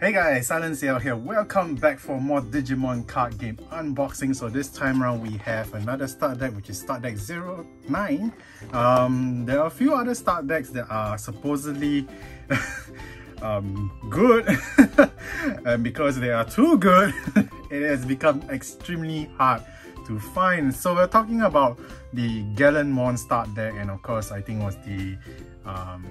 Hey guys, SilentCiel here. Welcome back for more Digimon card game unboxing. So this time around we have another start deck which is start deck 09. Um, there are a few other start decks that are supposedly um, good and because they are too good it has become extremely hard to find. So we're talking about the Gallantmon start deck and of course I think was the um,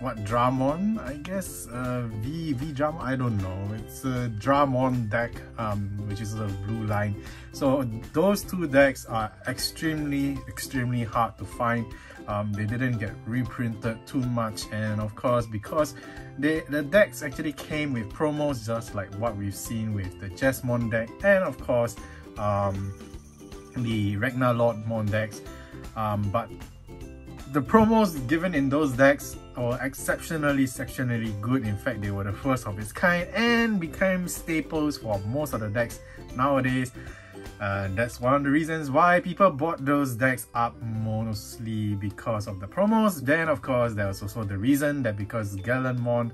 what Dramon I guess? Uh, V V Dramon I don't know. It's a Dramon deck um, which is a blue line. So those two decks are extremely extremely hard to find. Um, they didn't get reprinted too much. And of course because they, the decks actually came with promos just like what we've seen with the Jesmon deck and of course um, the Ragnaloardmon decks. Um, but the promos given in those decks were exceptionally, exceptionally good. In fact, they were the first of its kind and became staples for most of the decks nowadays. And that's one of the reasons why people bought those decks up mostly because of the promos. Then, of course, there was also the reason that because Gallantmon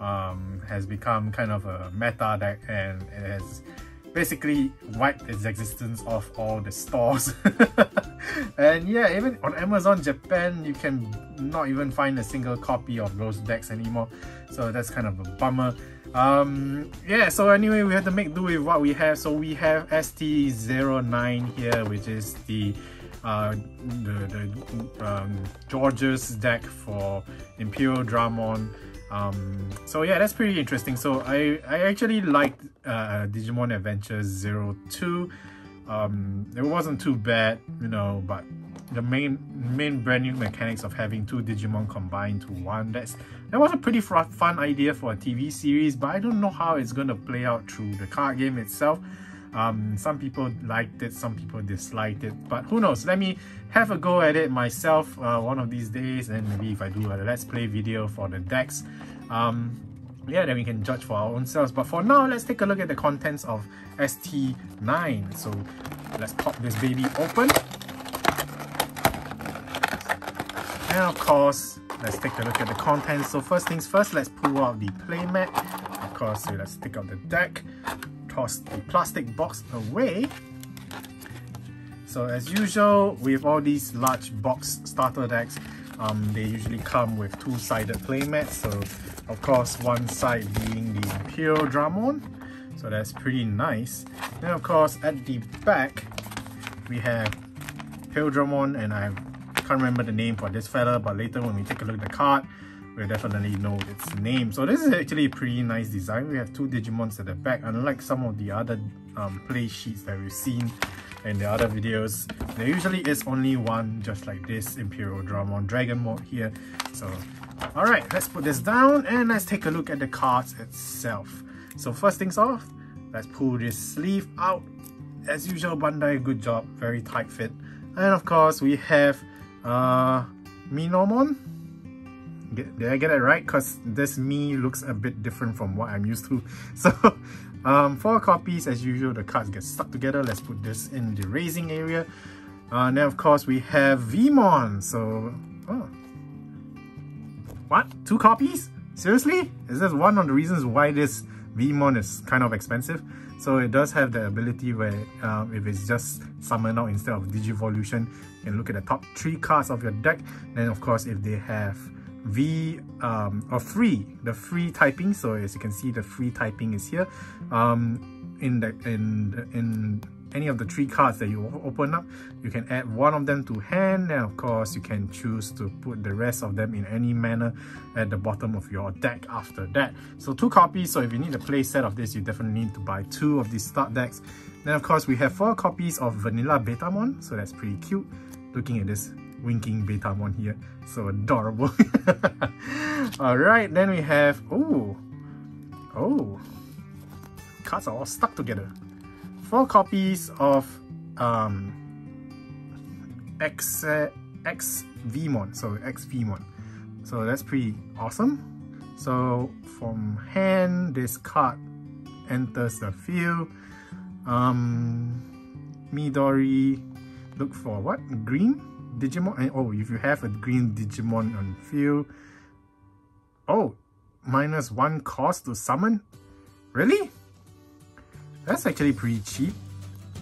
um, has become kind of a meta deck and it has basically wiped its existence off all the stores. and yeah, even on Amazon Japan, you can not even find a single copy of those decks anymore. So that's kind of a bummer. Um, yeah, so anyway, we had to make do with what we have. So we have ST09 here, which is the uh, the, the um, George's deck for Imperial Dramon. Um, so yeah, that's pretty interesting. So I, I actually liked uh, Digimon Adventures 02. Um, it wasn't too bad, you know, but the main main brand new mechanics of having two Digimon combined to one, that's that was a pretty fun idea for a TV series, but I don't know how it's going to play out through the card game itself. Um, some people liked it, some people disliked it, but who knows? Let me have a go at it myself uh, one of these days, and maybe if I do a let's play video for the decks, um, yeah, then we can judge for our own selves. But for now, let's take a look at the contents of ST9. So let's pop this baby open. And of course, let's take a look at the contents. So first things first, let's pull out the playmat. Of course, so let's take out the deck toss the plastic box away. So as usual, with all these large box starter decks, um, they usually come with two-sided playmats. So of course, one side being the Imperial Dramon. So that's pretty nice. Then of course, at the back, we have Imperial Dramon and I can't remember the name for this fella, but later when we take a look at the card, we'll definitely know its name. So this is actually a pretty nice design. We have two Digimons at the back, unlike some of the other um, play sheets that we've seen in the other videos. There usually is only one just like this Imperial Dramon Dragon mode here. So alright, let's put this down and let's take a look at the cards itself. So first things off, let's pull this sleeve out. As usual, Bandai, good job, very tight fit. And of course, we have uh, Minomon, did I get it right? Because this me looks a bit different from what I'm used to. So um, four copies as usual, the cards get stuck together. Let's put this in the raising area. Uh, then of course we have Veemon. So, oh. What? Two copies? Seriously? Is this one of the reasons why this Veemon is kind of expensive? So it does have the ability where um, if it's just summoned out instead of Digivolution, you can look at the top three cards of your deck. Then of course if they have V um, or free, the free typing. So as you can see, the free typing is here. Um, in the in in any of the three cards that you open up, you can add one of them to hand, and of course you can choose to put the rest of them in any manner at the bottom of your deck after that. So two copies. So if you need a play set of this, you definitely need to buy two of these start decks. Then of course we have four copies of Vanilla Betamon, so that's pretty cute. Looking at this winking Betamon here. So adorable. Alright, then we have... Oh! Oh! Cards are all stuck together. Four copies of um, X, uh, X Veemon. So X Veemon. So that's pretty awesome. So from hand, this card enters the field. Um, Midori, look for what? Green? Digimon, oh, if you have a green Digimon on field, oh, minus one cost to summon? Really? That's actually pretty cheap.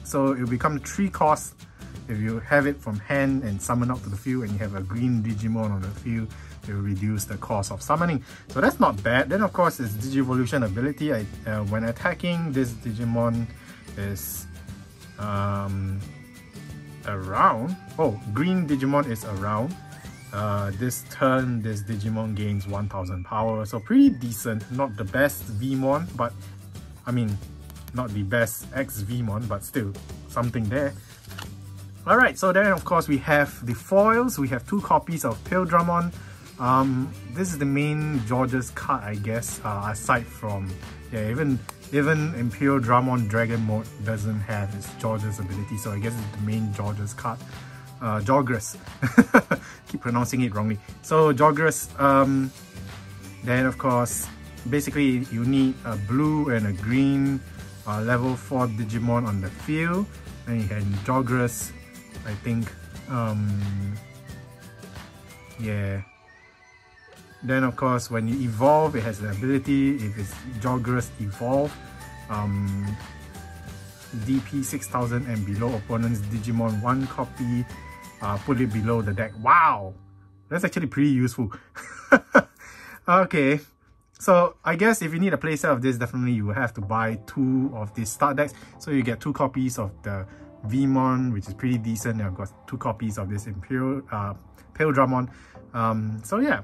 So it'll become three costs if you have it from hand and summon out to the field and you have a green Digimon on the field, it will reduce the cost of summoning. So that's not bad. Then of course it's Digivolution ability. I, uh, when attacking, this Digimon is um, around. Oh, green Digimon is around. Uh, this turn, this Digimon gains 1000 power. So pretty decent. Not the best Veemon, but I mean, not the best X Veemon, but still something there. Alright, so then of course we have the foils. We have two copies of Paildramon. Um, this is the main George's card, I guess, uh, aside from, yeah, even even Imperial Dramon Dragon mode doesn't have its George's ability, so I guess it's the main George's card. Uh, Jogress. Keep pronouncing it wrongly. So Jogress, um, then of course, basically you need a blue and a green uh, level 4 Digimon on the field. Then you can Jogress I think um, yeah then of course when you evolve it has the ability if it's Jogress evolve um, DP 6000 and below opponent's Digimon one copy uh, put it below the deck. Wow! That's actually pretty useful. Okay. So I guess if you need a playset of this definitely you will have to buy two of these start decks. So you get two copies of the Veemon, which is pretty decent. I've got two copies of this Imperial uh, Paildramon. Um, so yeah,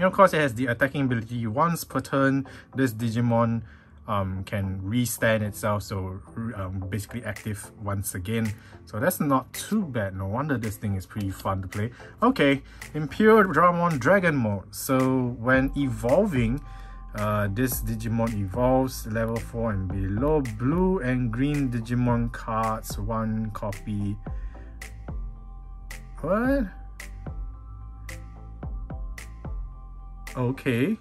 of course it has the attacking ability. Once per turn, this Digimon um, can restand itself, so um, basically active once again. So that's not too bad. No wonder this thing is pretty fun to play. Okay, Imperial Dramon Dragon mode. So when evolving, uh, this Digimon evolves level 4 and below. Blue and green Digimon cards, one copy. What? Okay.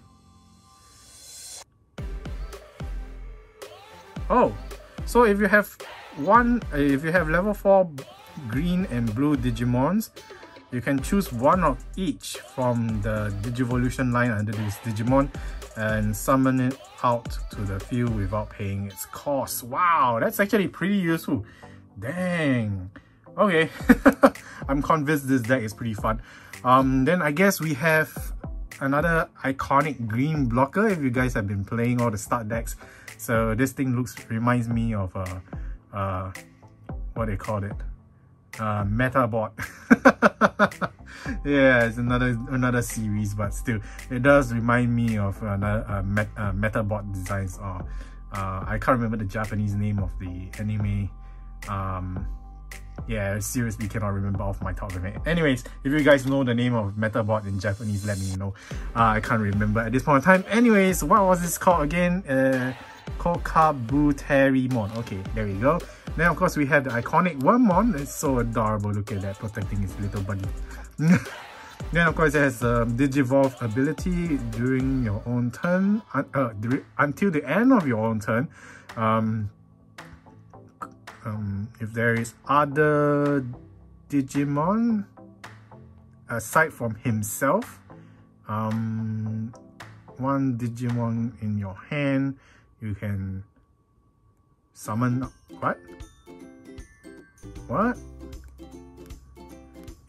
Oh, so if you have one, uh, if you have level 4 green and blue Digimons, you can choose one of each from the Digivolution line under this Digimon and summon it out to the field without paying its cost. Wow, that's actually pretty useful. Dang. Okay, I'm convinced this deck is pretty fun. Um, then I guess we have another iconic green blocker if you guys have been playing all the start decks. So this thing looks reminds me of uh, uh, what they call it, uh, Medabot. yeah, it's another another series, but still, it does remind me of another uh, Met, uh, Medabot designs. Or uh, I can't remember the Japanese name of the anime. Um, yeah, seriously cannot remember off my top of my head. Anyways, if you guys know the name of Medabot in Japanese, let me know. Uh, I can't remember at this point in time. Anyways, what was this called again? Uh, Kokabuterimon. Okay, there we go. Then of course we have the iconic Wormmon. It's so adorable. Look at that, protecting his little buddy. then of course it has a Digivolve ability during your own turn, uh, uh, until the end of your own turn. Um, um, if there is other Digimon aside from himself, um, one Digimon in your hand, you can summon what? What?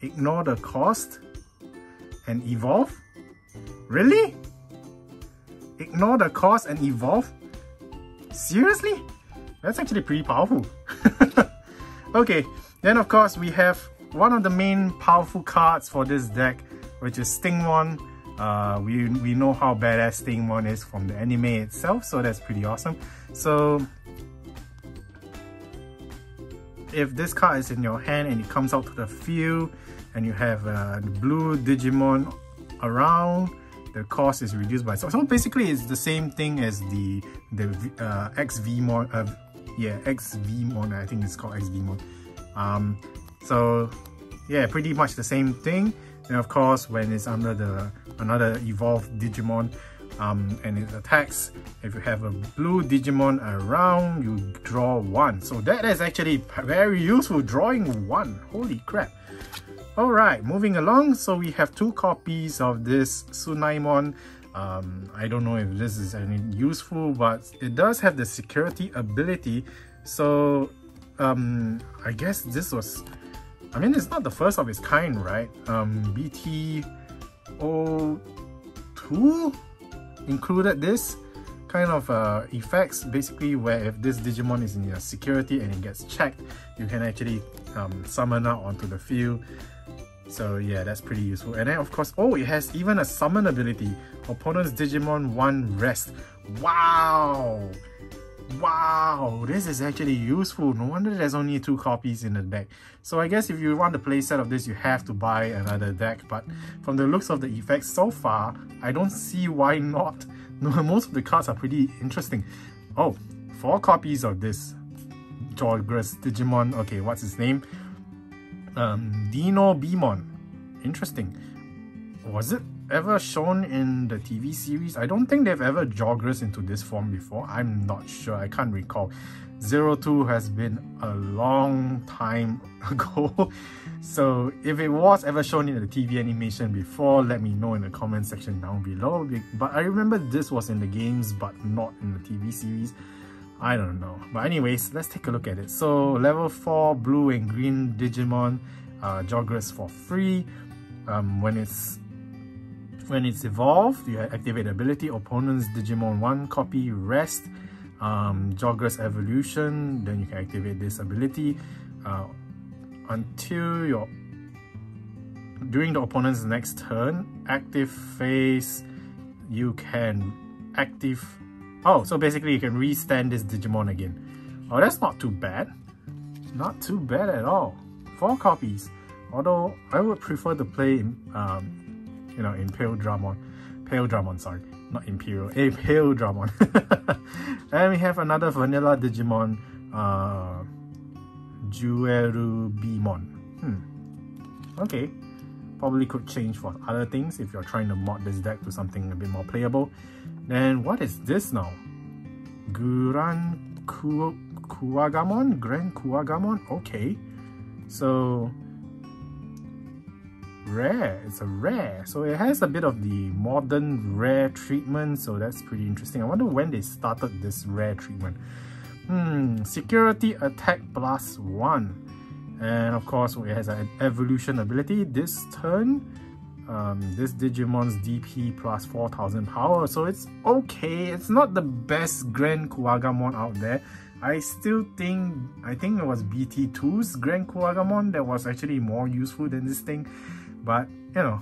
ignore the cost and evolve? Really? Ignore the cost and evolve? Seriously? That's actually pretty powerful. okay, then of course we have one of the main powerful cards for this deck, which is Stingmon. Uh, we, we know how badass Stingmon is from the anime itself, so that's pretty awesome. So if this card is in your hand and it comes out to the field and you have uh, blue Digimon around, the cost is reduced by so, so basically it's the same thing as the the uh, ExVeemon uh, yeah ExVeemon I think it's called ExVeemon um, so yeah pretty much the same thing and of course when it's under the another evolved Digimon um, and it attacks. If you have a blue Digimon around, you draw one. So that is actually very useful, drawing one. Holy crap. Alright, moving along. So we have two copies of this Tsunaimon Um, I don't know if this is any useful, but it does have the security ability. So um, I guess this was, I mean, it's not the first of its kind, right? Um, BT02 included this kind of uh, effects basically where if this Digimon is in your security and it gets checked, you can actually um, summon out onto the field. So yeah, that's pretty useful. And then of course, oh, it has even a summon ability. Opponent's Digimon 1 rest. Wow! Wow, this is actually useful. No wonder there's only two copies in the deck. So I guess if you want the playset of this, you have to buy another deck. But from the looks of the effects so far, I don't see why not. No, most of the cards are pretty interesting. Oh, four copies of this Jogress Digimon. Okay, what's his name? Um, Dinobeemon. Interesting. Was it ever shown in the TV series? I don't think they've ever Jogress into this form before. I'm not sure. I can't recall. Zero Two has been a long time ago. so if it was ever shown in the TV animation before, let me know in the comment section down below. But I remember this was in the games but not in the TV series. I don't know. But anyways, let's take a look at it. So level 4 blue and green Digimon uh, Jogress for free. Um, when it's when it's evolved, you activate ability opponent's Digimon 1 copy rest um, Jogress evolution, then you can activate this ability uh, until your during the opponent's next turn, active phase, you can active oh so basically you can restand this Digimon again. Oh that's not too bad. Not too bad at all. Four copies. Although I would prefer to play um, you know Impale Dramon. Pale Dramon, sorry not Imperial, a Pale Dramon. and we have another vanilla Digimon, uh, Juerubimon. Hmm. Okay. Probably could change for other things if you're trying to mod this deck to something a bit more playable. Then what is this now? Guran Ku Kuwagamon? Grand Kuwagamon? Okay. So rare. It's a rare. So it has a bit of the modern rare treatment. So that's pretty interesting. I wonder when they started this rare treatment. Hmm, security attack plus one. And of course, it has an evolution ability. This turn, um, this Digimon's DP plus 4000 power. So it's okay. It's not the best Grand Kuwagamon out there. I still think, I think it was BT2's Grand Kuwagamon that was actually more useful than this thing but you know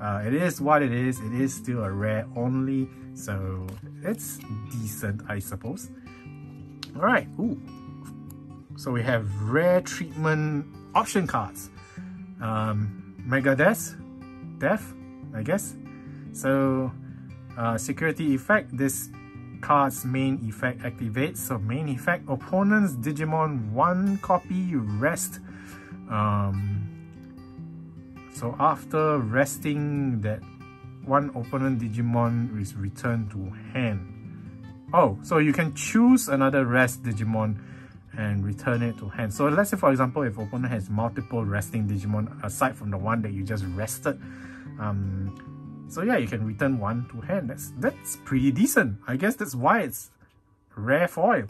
uh, it is what it is it is still a rare only so it's decent I suppose all right Ooh. so we have rare treatment option cards um, Megadeth Death I guess. So uh, security effect this card's main effect activates so main effect opponent's Digimon one copy rest. Um, so after resting that one opponent Digimon is returned to hand. Oh, so you can choose another rest Digimon and return it to hand. So let's say for example, if opponent has multiple resting Digimon aside from the one that you just rested. Um, so yeah, you can return one to hand. That's, that's pretty decent. I guess that's why it's rare foil.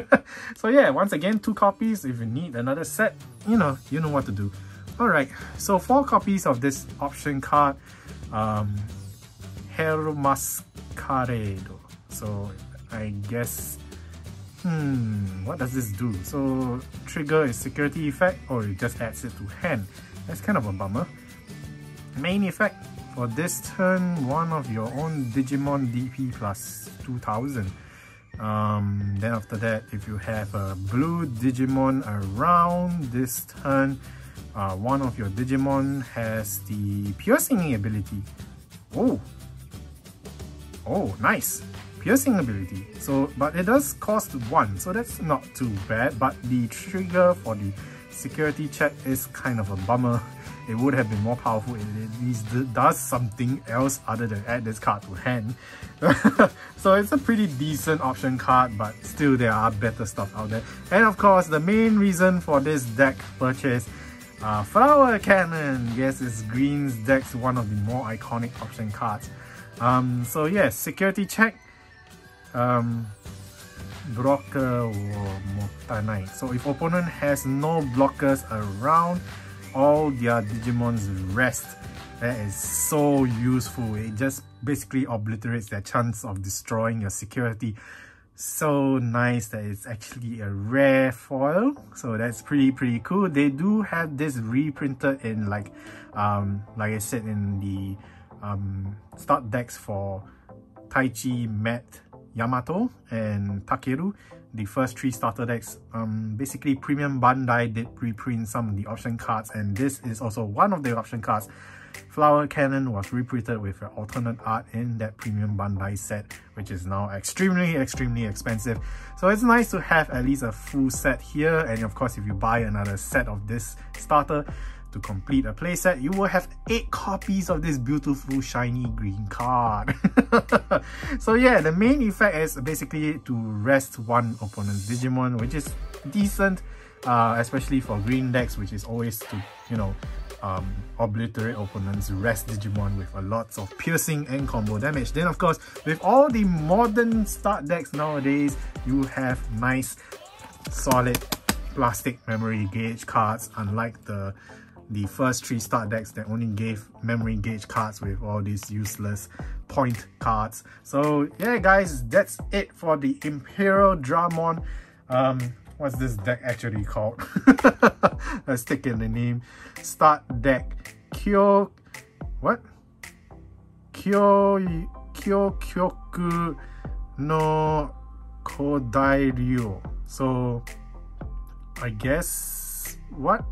so yeah, once again, two copies. If you need another set, you know, you know what to do. Alright, so four copies of this option card. Um, Mascaredo. So I guess, hmm, what does this do? So trigger is security effect or it just adds it to hand. That's kind of a bummer. Main effect, for this turn, one of your own Digimon DP plus 2000. Um, then after that, if you have a blue Digimon around this turn, uh, one of your Digimon has the piercing ability. Oh, oh, nice. Piercing ability. So, but it does cost one, so that's not too bad. But the trigger for the security check is kind of a bummer. It would have been more powerful if it at least does something else other than add this card to hand. so it's a pretty decent option card, but still there are better stuff out there. And of course, the main reason for this deck purchase uh, Flower Cannon, yes, it's Green's deck's one of the more iconic option cards. Um, so yes, security check. Um, blocker or Motanai. So if opponent has no blockers around, all their Digimons rest. That is so useful. It just basically obliterates their chance of destroying your security. So nice that it's actually a rare foil. So that's pretty, pretty cool. They do have this reprinted in like, um, like I said in the um, start decks for Taichi, Met, Yamato and Takeru, the first three starter decks. Um, basically, Premium Bandai did reprint some of the option cards, and this is also one of the option cards. Flower Cannon was reprinted with an alternate art in that Premium Bandai set, which is now extremely, extremely expensive. So it's nice to have at least a full set here, and of course, if you buy another set of this starter, to complete a playset, you will have 8 copies of this beautiful shiny green card. so yeah, the main effect is basically to rest one opponent's Digimon, which is decent, uh, especially for green decks, which is always to, you know, um, obliterate opponents, rest Digimon with a lots of piercing and combo damage. Then of course, with all the modern start decks nowadays, you have nice, solid plastic memory gauge cards, unlike the the first three start decks that only gave memory gauge cards with all these useless point cards. So yeah guys, that's it for the Imperial Dramon. Um, what's this deck actually called? Let's take in the name. Start deck Kyo... What? Kyo... Kyo Kyoku no Kodai Ryo. So I guess... What?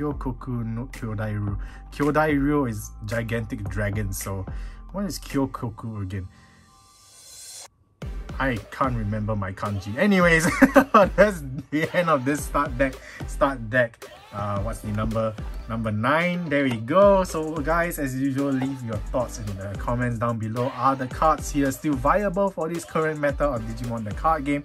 Kyokoku no Kyodairu. Kyodairu is gigantic dragon, so what is Kyokoku again? I can't remember my kanji. Anyways, that's the end of this start deck. Start deck. Uh, what's the number? Number 9. There we go. So guys, as usual, leave your thoughts in the comments down below. Are the cards here still viable for this current meta of Digimon the card game?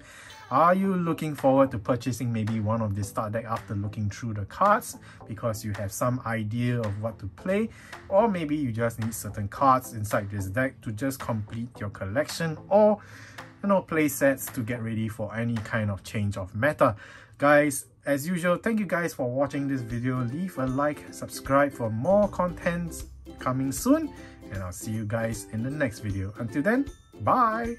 Are you looking forward to purchasing maybe one of this start deck after looking through the cards because you have some idea of what to play or maybe you just need certain cards inside this deck to just complete your collection or you know play sets to get ready for any kind of change of meta. Guys, as usual, thank you guys for watching this video. Leave a like, subscribe for more content coming soon and I'll see you guys in the next video. Until then, bye!